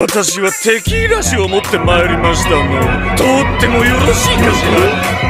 私はテキーラ酒を持ってまいりましたのとってもよろしいかしら。